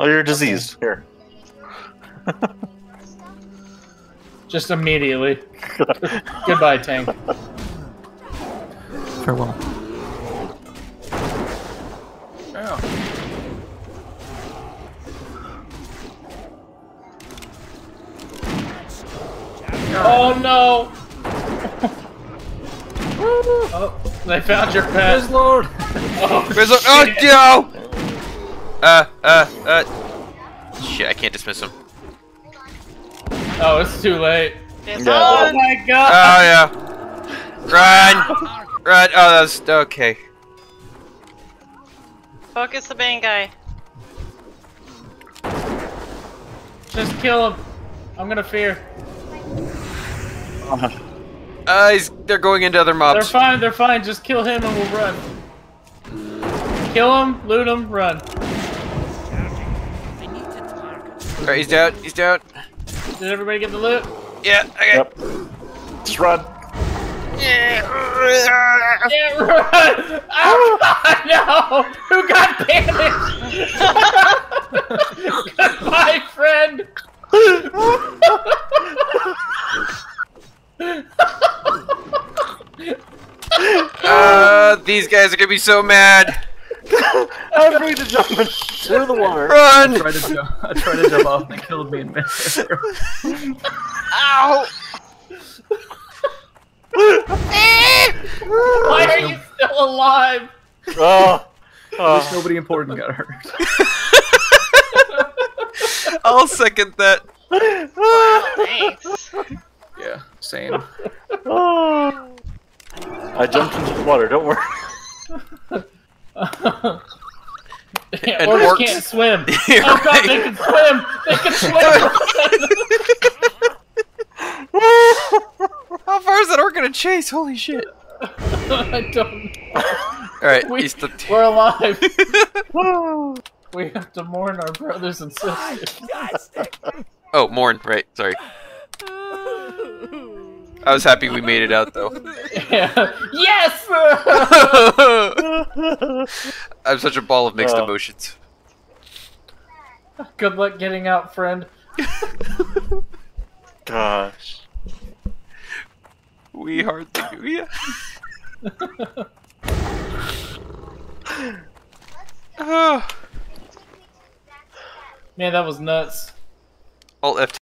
Oh, you're diseased. Here. Just immediately. Goodbye, tank. Farewell. Oh no! oh, they found your pet. Lord! Oh, Where's the- oh shit. no! Uh, uh, uh. Shit, I can't dismiss him. Oh, it's too late. It's Yeah. Oh on. my Oh yeah. Run! Run! Oh, that's okay. Focus the bang guy. Just kill him. I'm gonna fear. Uh, he's, they're going into other mobs. They're fine, they're fine. Just kill him and we'll run. Kill him, loot him, run. Alright, he's down. He's down. Did everybody get the loot? Yeah. Okay. Yep. Just run. Yeah, run! Oh, no! Who got banished? Goodbye, friend! Uh, these guys are gonna be so mad. I'm free to jump into the water. Run! I tried to jump, I tried to jump off and they killed me in midair. Ow! Why are you still alive? Oh. At oh. least nobody important got hurt. I'll second that. Thanks. Yeah, same. Oh. I jumped into the water. Don't worry. And orcs orcs- can't swim. You're oh god, they can swim! They can swim! How far is that orc gonna chase? Holy shit! I don't Alright, We- he's the. We're alive! we have to mourn our brothers and sisters. Oh, mourn. Right. Sorry. I was happy we made it out though. Yeah. Yes! I'm such a ball of mixed Oh. emotions. Good luck getting out, friend. Gosh. We hardly do. Yeah. Oh. Man, that was nuts. Alt F2